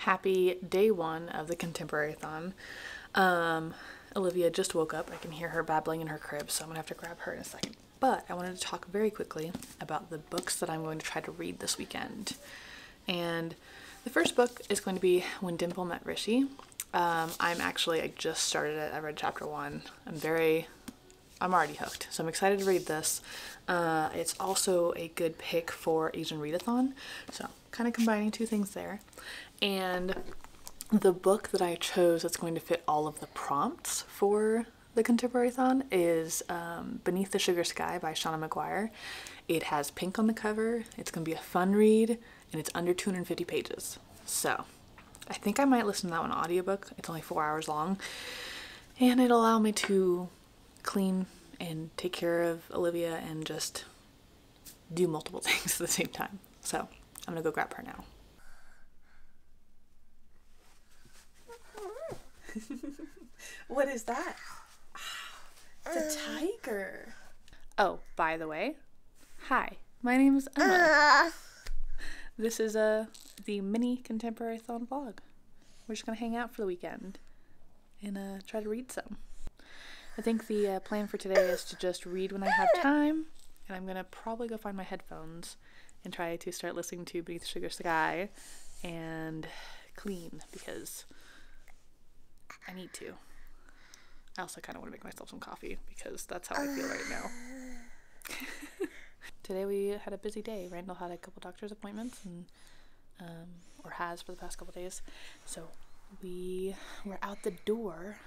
happy day one of the Contemporary-thon. Um, Olivia just woke up. I can hear her babbling in her crib, so I'm gonna have to grab her in a second. But I wanted to talk very quickly about the books that I'm going to try to read this weekend. And the first book is going to be When Dimple Met Rishi. Um, I'm actually, I just started it. I read chapter one. I'm very, I'm already hooked. So I'm excited to read this. Uh, it's also a good pick for Asian Readathon. So kind of combining two things there. And the book that I chose that's going to fit all of the prompts for the Contemporary-thon is um, Beneath the Sugar Sky by Seanan McGuire. It has pink on the cover. It's going to be a fun read and it's under 250 pages. So I think I might listen to that one audiobook. It's only four hours long and it'll allow me to clean and take care of Olivia and just do multiple things at the same time. So I'm gonna go grab her now. what is that? It's a uh. tiger. Oh, by the way, hi, my name is Emma. Ah. This is a the mini contemporary thon vlog. We're just gonna hang out for the weekend and uh, try to read some. I think the uh, plan for today is to just read when I have time, and I'm gonna probably go find my headphones and try to start listening to Beneath Sugar Sky and clean because I need to. I also kind of want to make myself some coffee because that's how I feel right now. Today we had a busy day. Randall had a couple doctor's appointments and um, or has for the past couple days. So we were out the door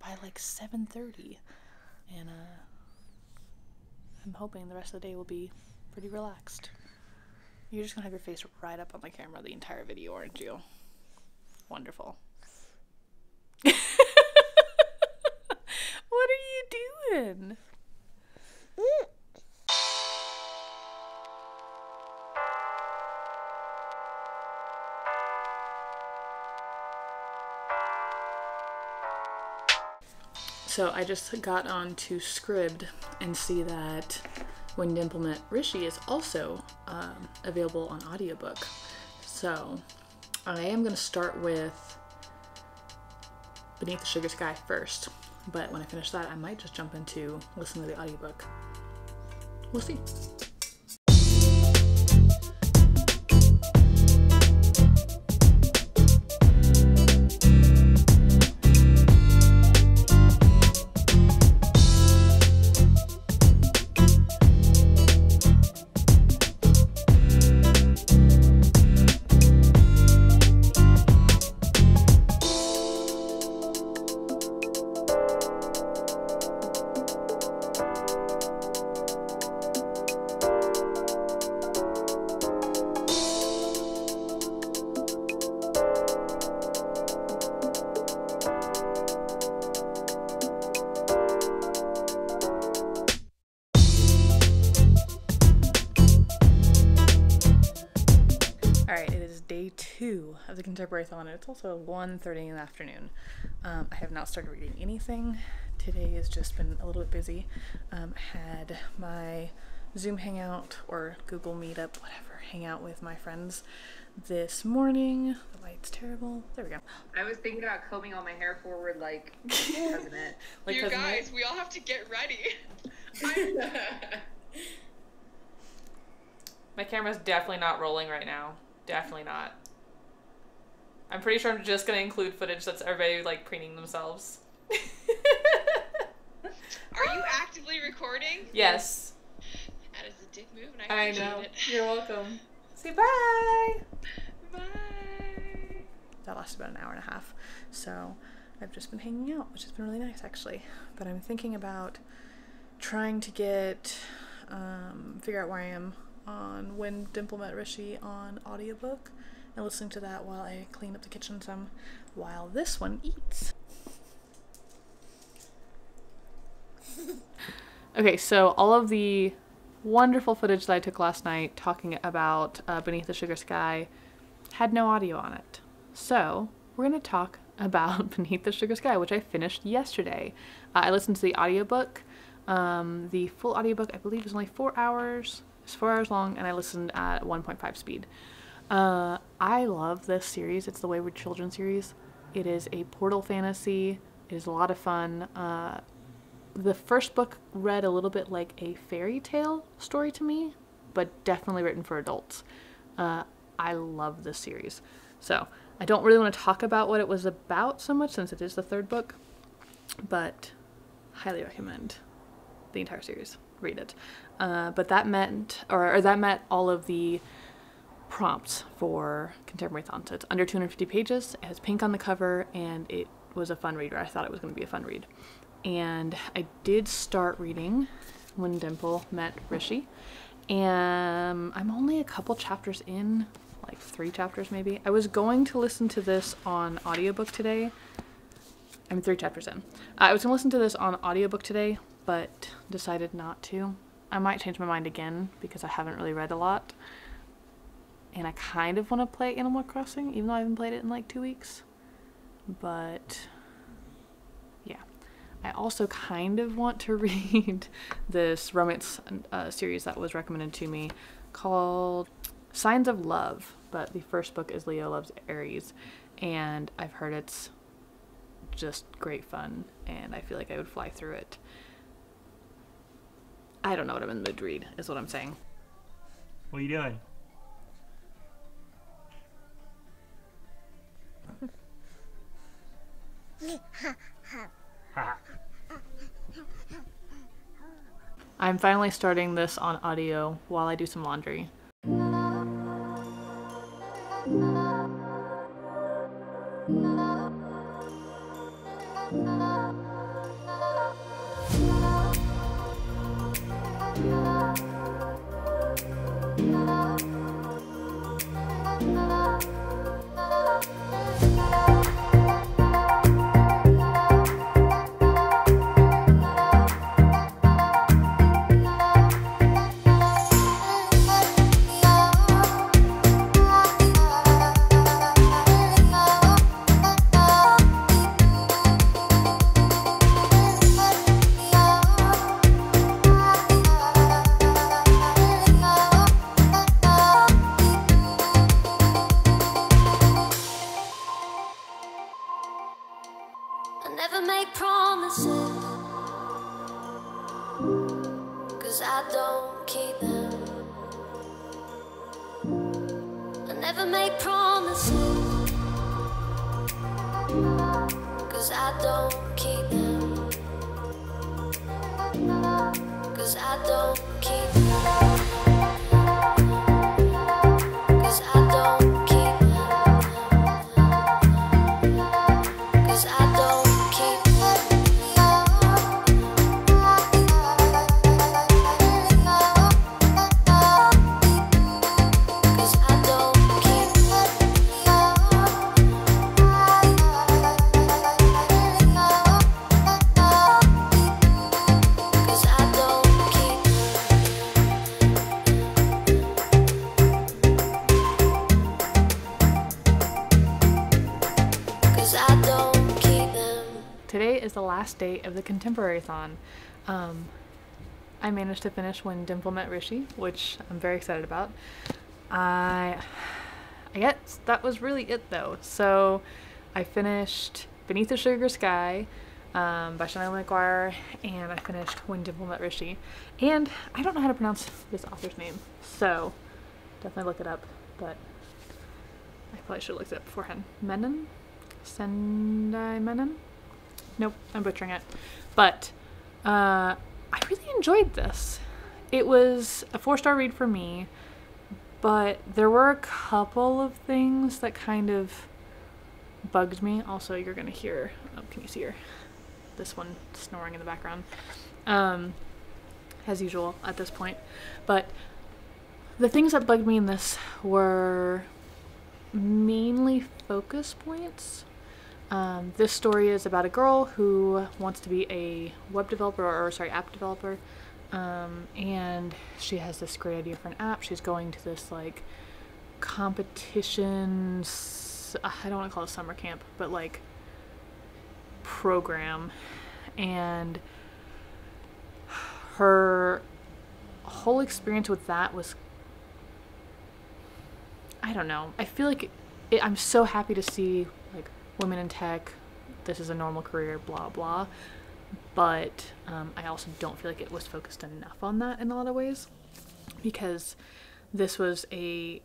by like 7:30 and uh, I'm hoping the rest of the day will be pretty relaxed. You're just gonna have your face right up on the camera the entire video, aren't you? Wonderful. what are you doing? So I just got on to Scribd and see that When Dimple Met Rishi is also um, available on audiobook. So I am going to start with Beneath the Sugar Sky first, but when I finish that, I might just jump into listen to the audiobook. We'll see. Of the Contemporary Thon, and Itt's also 1.30 in the afternoon. Um, I have not started reading anything. Today has just been a little bit busy. Um, had my Zoom hangout or Google Meetup, whatever, hangout with my friends this morning. The light's terrible. There we go. I was thinking about combing all my hair forward like cousin it. Like you guys, Nick. we all have to get ready. I'm- My camera's definitely not rolling right now. Definitely not. I'm pretty sure I'm just gonna include footage that's everybody like preening themselves. Are you actively recording? yes. That is a dick move, and I I know. it. You're welcome. Say bye. Bye. that lasted about an hour and a half. So I've just been hanging out, which has been really nice actually. But I'm thinking about trying to get um, figure out where I am on when Dimple Met Rishi on audiobook and listening to that while I clean up the kitchen some while this one eats. okay, so all of the wonderful footage that I took last night talking about uh, Beneath the Sugar Sky had no audio on it. So, we're going to talk about Beneath the Sugar Sky, which I finished yesterday. Uh, I listened to the audiobook. Um, the full audiobook, I believe, is only four hours. It's four hours long, and I listened at 1.5 speed. Uh, I love this series. It's the Wayward Children series. It is a portal fantasy. It is a lot of fun. Uh, the first book read a little bit like a fairy tale story to me, but definitely written for adults. Uh, I love this series. So I don't really want to talk about what it was about so much since it is the third book, but highly recommend the entire series. Read it. Uh, but that meant, or, or that met all of the prompts for Contemporary Thon. So it's under 250 pages. It has pink on the cover, and it was a fun reader. I thought it was going to be a fun read. And I did start reading when Dimple met Rishi. And I'm only a couple chapters in, like three chapters maybe. I was going to listen to this on audiobook today. I'm three chapters in. I was going to listen to this on audiobook today, but decided not to. I might change my mind again because I haven't really read a lot. And I kind of want to play Animal Crossing, even though I haven't played it in like two weeks. But yeah. I also kind of want to read this romance uh, series that was recommended to me called Signs of Love. But the first book is Leo Loves Aries. And I've heard it's just great fun. And I feel like I would fly through it. I don't know what I'm in the mood to read, is what I'm saying. What are you doing? I'm finally starting this on audio while I do some laundry. Cause I don't keep them. I never make promises. Cause I don't keep them. Cause I don't keep them is the last date of the Contemporary Thon. Um, I managed to finish when Dimple met Rishi, which I'm very excited about. I, I guess that was really it though. So I finished Beneath the Sugar Sky um, by Seanan McGuire, and I finished When Dimple Met Rishi. And I don't know how to pronounce this author's name, so definitely look it up. But I probably should have looked it up beforehand. Menon? Sendai Menon? Nope, I'm butchering it. But uh, I really enjoyed this. It was a four star read for me, but there were a couple of things that kind of bugged me. Also, you're gonna hear. Oh, can you see her? This one snoring in the background, um, as usual at this point. But the things that bugged me in this were mainly focus points. Um, this story is about a girl who wants to be a web developer or sorry app developer. Um, and she has this great idea for an app. She's going to this like competition I don't want to call it summer camp but like program. And her whole experience with that was I don't know. I feel like it, I'm so happy to see women in tech. This is a normal career, blah blah. But um, I also don't feel like it was focused enough on that in a lot of ways, because this was a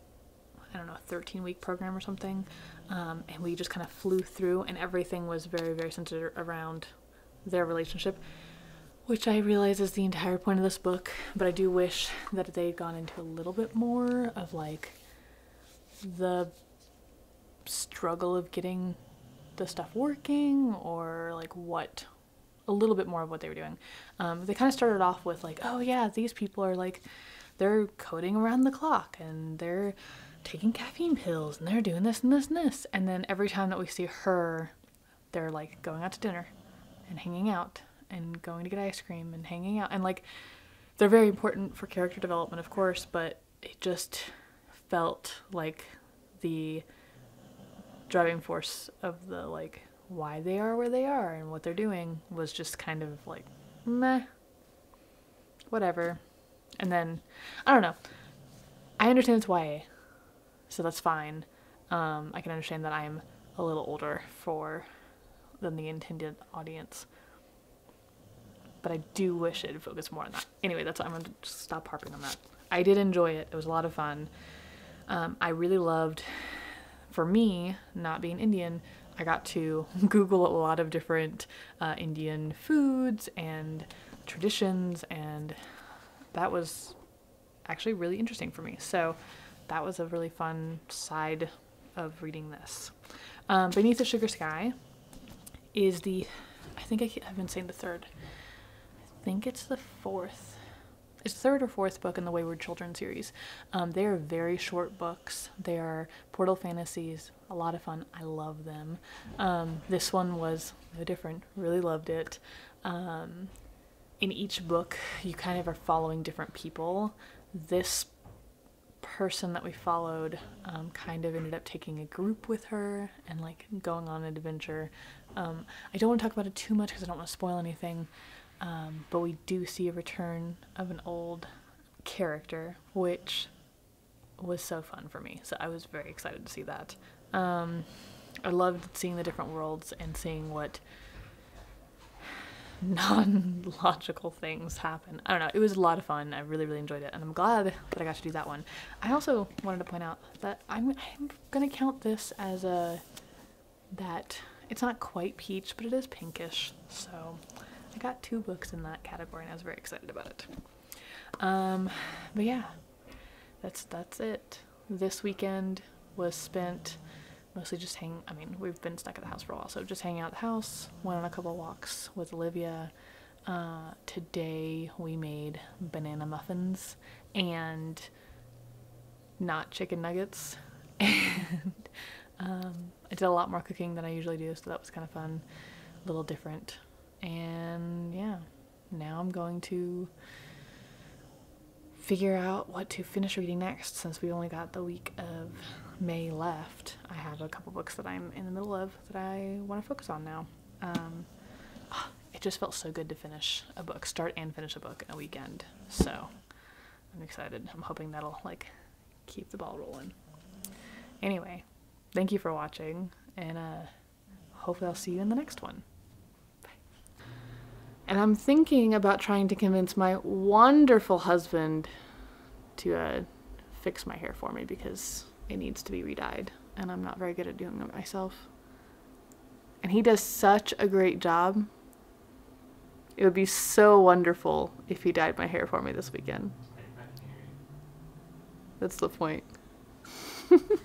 I don't know, 13 week program or something. Um, and we just kind of flew through, and everything was very, very centered around their relationship, which I realize is the entire point of this book. But I do wish that they had gone into a little bit more of like the struggle of getting the stuff working or like what a little bit more of what they were doing. Um, they kind of started off with like, oh yeah, these people are like, they're coding around the clock and they're taking caffeine pills and they're doing this and this and this. And then every time that we see her, they're like going out to dinner and hanging out and going to get ice cream and hanging out. And like, they're very important for character development, of course, but it just felt like the driving force of the like why they are where they are and what they're doing was just kind of like meh whatever. And then i don't know. I understand it's ya so that's fine. Um, i can understand that i'm a little older for than the intended audience. But i do wish it would focus more on that. Anyway that's why i'm gonna stop harping on that. I did enjoy it. It was a lot of fun. Um, i really loved for me, not being Indian, I got to Google a lot of different uh, Indian foods and traditions, and that was actually really interesting for me. So that was a really fun side of reading this. Um, Beneath the Sugar Sky is the, I think I, I've been saying the third. I think it's the fourth it's third or fourth book in the Wayward Children series. Um, they are very short books. They are portal fantasies, a lot of fun. I love them. Um, this one was different. Really loved it. Um, in each book, you kind of are following different people. This person that we followed um, kind of ended up taking a group with her and like going on an adventure. Um, I don't want to talk about it too much because I don't want to spoil anything. Um, but we do see a return of an old character, which was so fun for me. So I was very excited to see that. Um, I loved seeing the different worlds and seeing what non logical things happen. I don't know. It was a lot of fun. I really, really enjoyed it. And I'm glad that I got to do that one. I also wanted to point out that I'm, I'm going to count this as a. that it's not quite peach, but it is pinkish. So I got two books in that category and I was very excited about it. Um, but yeah, that's that's it. This weekend was spent mostly just hanging. I mean, we've been stuck at the house for a while, so just hanging out at the house. Went on a couple walks with Olivia. Uh, today we made banana muffins and not chicken nuggets. and um, I did a lot more cooking than I usually do, so that was kind of fun, a little different. And yeah, now I'm going to figure out what to finish reading next since we only got the week of May left. I have a couple books that I'm in the middle of that I want to focus on now. Um, it just felt so good to finish a book, start and finish a book in a weekend. So I'm excited. I'm hoping that'll like keep the ball rolling. Anyway, thank you for watching, and uh, hopefully I'll see you in the next one. And I'm thinking about trying to convince my wonderful husband to uh, fix my hair for me because it needs to be redyed, and I'm not very good at doing it myself. And he does such a great job. It would be so wonderful if he dyed my hair for me this weekend. That's the point.